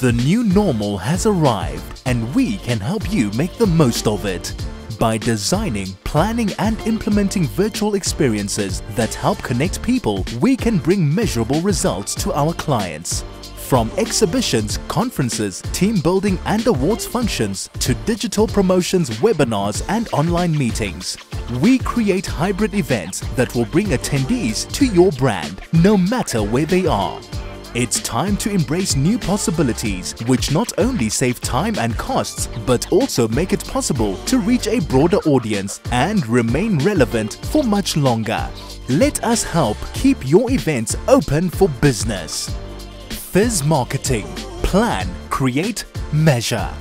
The new normal has arrived and we can help you make the most of it. By designing, planning and implementing virtual experiences that help connect people, we can bring measurable results to our clients. From exhibitions, conferences, team building and awards functions to digital promotions, webinars and online meetings. We create hybrid events that will bring attendees to your brand, no matter where they are. It's time to embrace new possibilities which not only save time and costs but also make it possible to reach a broader audience and remain relevant for much longer. Let us help keep your events open for business. Fizz Marketing. Plan, create, measure.